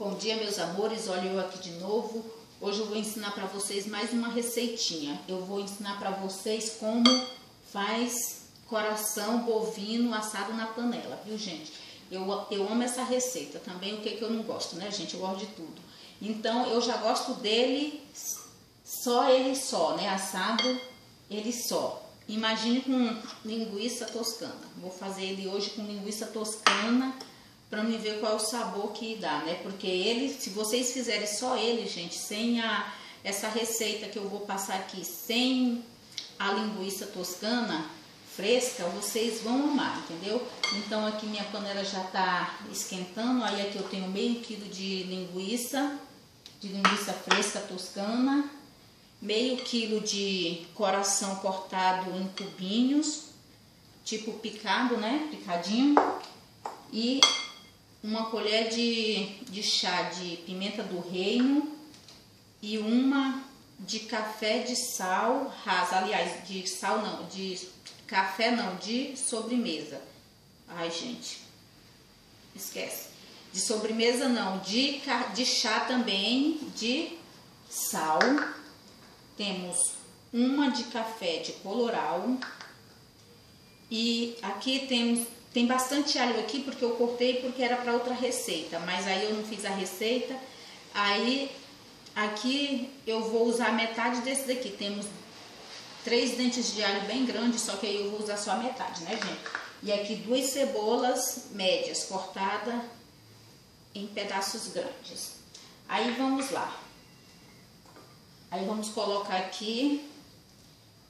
Bom dia, meus amores. Olha eu aqui de novo. Hoje eu vou ensinar para vocês mais uma receitinha. Eu vou ensinar para vocês como faz coração bovino assado na panela, viu, gente? Eu, eu amo essa receita. Também o que, que eu não gosto, né, gente? Eu gosto de tudo. Então, eu já gosto dele só ele só, né? Assado ele só. Imagine com linguiça toscana. Vou fazer ele hoje com linguiça toscana para me ver qual é o sabor que dá, né? Porque ele, se vocês fizerem só ele, gente, sem a essa receita que eu vou passar aqui, sem a linguiça toscana fresca, vocês vão amar, entendeu? Então aqui minha panela já tá esquentando, aí aqui eu tenho meio quilo de linguiça, de linguiça fresca toscana, meio quilo de coração cortado em cubinhos, tipo picado, né? Picadinho. E uma colher de, de chá de pimenta do reino e uma de café de sal rasa, aliás, de sal não, de café não, de sobremesa. Ai, gente, esquece. De sobremesa não, de, de chá também, de sal. Temos uma de café de coloral. E aqui temos tem bastante alho aqui porque eu cortei porque era para outra receita, mas aí eu não fiz a receita. Aí aqui eu vou usar metade desse daqui. Temos três dentes de alho bem grandes, só que aí eu vou usar só a metade, né, gente? E aqui duas cebolas médias cortadas em pedaços grandes. Aí vamos lá. Aí vamos colocar aqui.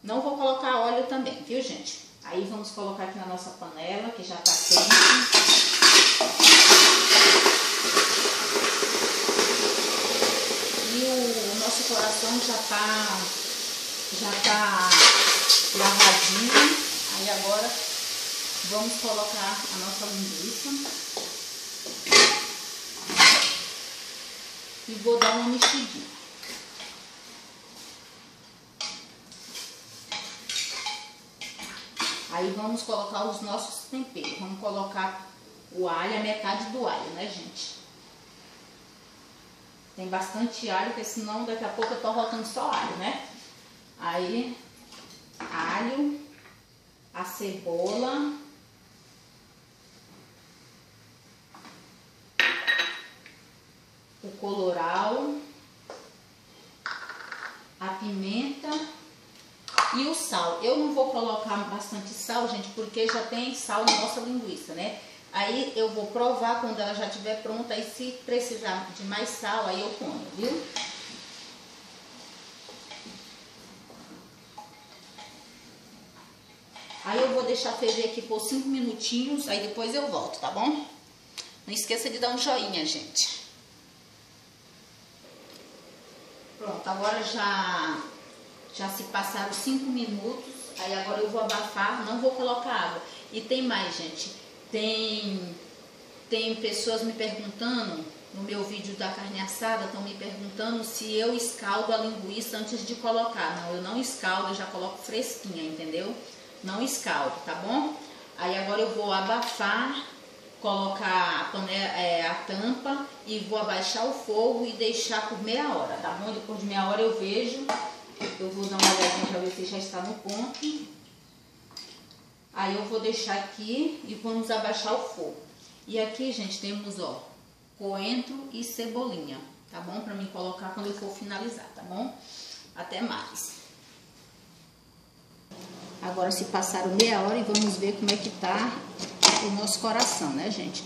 Não vou colocar óleo também, viu, gente? Aí vamos colocar aqui na nossa panela, que já tá quente. E o, nosso coração já tá, já tá lavadinho. Aí agora vamos colocar a nossa linguiça. E vou dar uma mexidinha. Aí vamos colocar os nossos temperos. Vamos colocar o alho, a metade do alho, né, gente? Tem bastante alho, porque senão daqui a pouco eu tô rotando só alho, né? Aí, alho, a cebola, o coloral, a pimenta e o sal, eu não vou colocar bastante sal, gente, porque já tem sal na nossa linguiça, né? Aí eu vou provar quando ela já estiver pronta, e se precisar de mais sal, aí eu ponho, viu? Aí eu vou deixar ferver aqui por 5 minutinhos, aí depois eu volto, tá bom? Não esqueça de dar um joinha, gente. Pronto, agora já já se passaram 5 minutos, aí agora eu vou abafar, não vou colocar água. E tem mais, gente, tem, tem pessoas me perguntando, no meu vídeo da carne assada, estão me perguntando se eu escaldo a linguiça antes de colocar. Não, eu não escaldo, eu já coloco fresquinha, entendeu? Não escaldo, tá bom? Aí agora eu vou abafar, colocar a, panela, é, a tampa e vou abaixar o fogo e deixar por meia hora, tá bom? Depois de meia hora eu vejo eu vou dar uma olhadinha para ver se já está no ponto. Aí eu vou deixar aqui e vamos abaixar o fogo. E aqui, gente, temos, ó, coentro e cebolinha, tá bom? Para mim colocar quando eu for finalizar, tá bom? Até mais. Agora se passaram meia hora e vamos ver como é que tá o nosso coração, né, gente?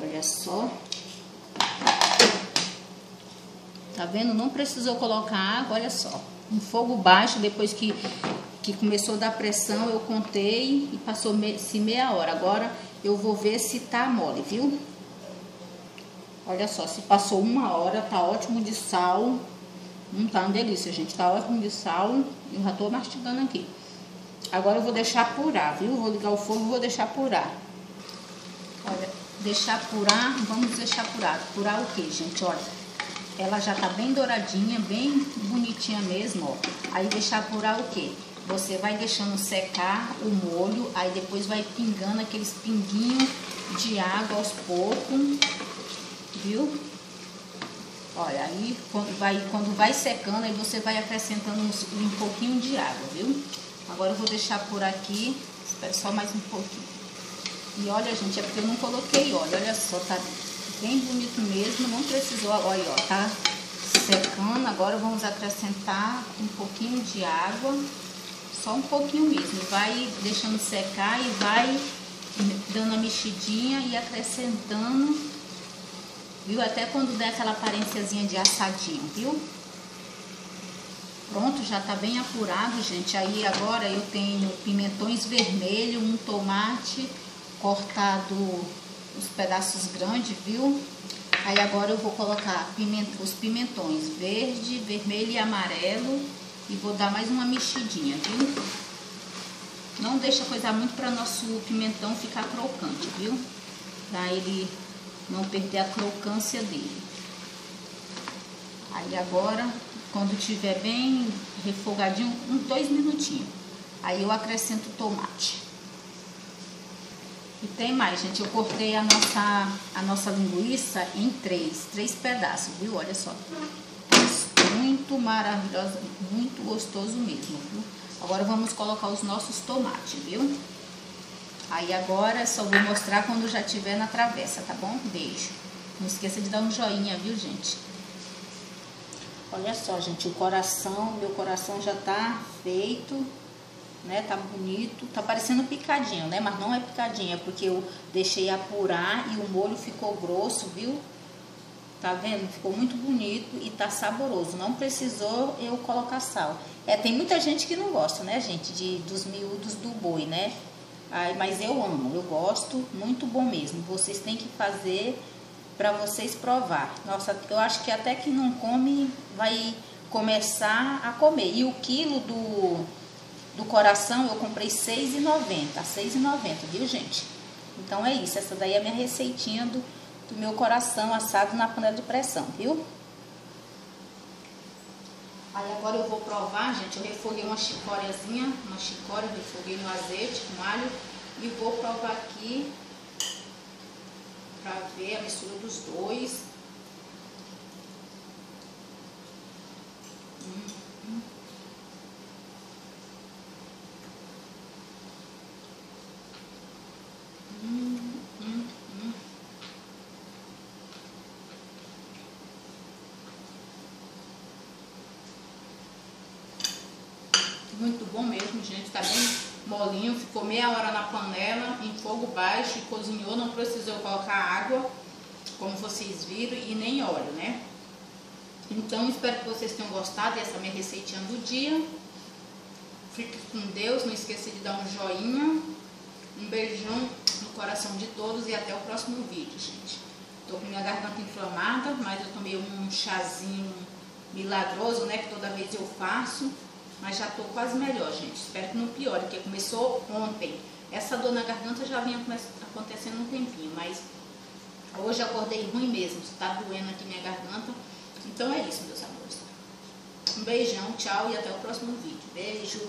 Olha só. Tá vendo? Não precisou colocar água, olha só. Um fogo baixo, depois que, que começou a dar pressão, eu contei e passou se meia hora. Agora eu vou ver se tá mole, viu? Olha só, se passou uma hora, tá ótimo de sal. Não tá uma delícia, gente. Tá ótimo de sal. Eu já tô mastigando aqui. Agora eu vou deixar apurar, viu? Vou ligar o fogo e vou deixar apurar. Olha, deixar apurar, vamos deixar apurar. Apurar o que, gente? Olha, ela já tá bem douradinha, bem bonitinha mesmo, ó. Aí deixar apurar o quê? Você vai deixando secar o molho, aí depois vai pingando aqueles pinguinhos de água aos poucos. viu? Olha, aí quando vai, quando vai secando, aí você vai acrescentando um, um pouquinho de água, viu? Agora eu vou deixar por aqui, espera só mais um pouquinho. E olha, gente, é porque eu não coloquei óleo, olha só, tá bem bonito mesmo, não precisou, olha, ó, tá secando. Agora vamos acrescentar um pouquinho de água, só um pouquinho mesmo. Vai deixando secar e vai dando a mexidinha e acrescentando, viu? Até quando der aquela aparênciazinha de assadinho, viu? Pronto, já tá bem apurado, gente. Aí agora eu tenho pimentões vermelhos, um tomate cortado os pedaços grandes, viu? Aí agora eu vou colocar os pimentões verde, vermelho e amarelo e vou dar mais uma mexidinha, viu? Não deixa coisar muito para nosso pimentão ficar crocante, viu? Para ele não perder a crocância dele. Aí agora, quando tiver bem refogadinho, uns dois minutinhos. Aí eu acrescento o tomate. E tem mais, gente. Eu cortei a nossa, a nossa linguiça em três, três pedaços, viu? Olha só. Muito maravilhoso, muito gostoso mesmo, viu? Agora vamos colocar os nossos tomates, viu? Aí agora só vou mostrar quando já tiver na travessa, tá bom? Beijo. Não esqueça de dar um joinha, viu, gente? Olha só, gente, o coração, meu coração já tá feito né? Tá bonito, tá parecendo picadinho, né? Mas não é picadinho, é porque eu deixei apurar e o molho ficou grosso, viu? Tá vendo? Ficou muito bonito e tá saboroso. Não precisou eu colocar sal. É, tem muita gente que não gosta, né, gente, de, dos miúdos do boi, né? Ai, mas eu amo, eu gosto, muito bom mesmo. Vocês têm que fazer para vocês provar. Nossa, eu acho que até que não come vai começar a comer. E o quilo do do coração eu comprei R$6,90, R$6,90, viu gente? Então é isso, essa daí é a minha receitinha do, do meu coração assado na panela de pressão, viu? Aí agora eu vou provar, gente, eu refoguei uma chicóriazinha, uma chicória, refoguei no azeite com alho e vou provar aqui pra ver a mistura dos dois. Muito bom mesmo, gente. Tá bem molinho. Ficou meia hora na panela, em fogo baixo, e cozinhou. Não precisou colocar água, como vocês viram, e nem óleo, né? Então, espero que vocês tenham gostado dessa minha receitinha do dia. Fique com Deus. Não esqueça de dar um joinha. Um beijão no coração de todos e até o próximo vídeo, gente. Tô com minha garganta inflamada, mas eu tomei um chazinho milagroso, né? Que toda vez eu faço. Mas já tô quase melhor, gente. Espero que não piore, porque começou ontem. Essa dor na garganta já vinha acontecendo um tempinho, mas hoje acordei ruim mesmo. Tá doendo aqui minha garganta. Então é isso, meus amores. Um beijão, tchau e até o próximo vídeo. Beijo!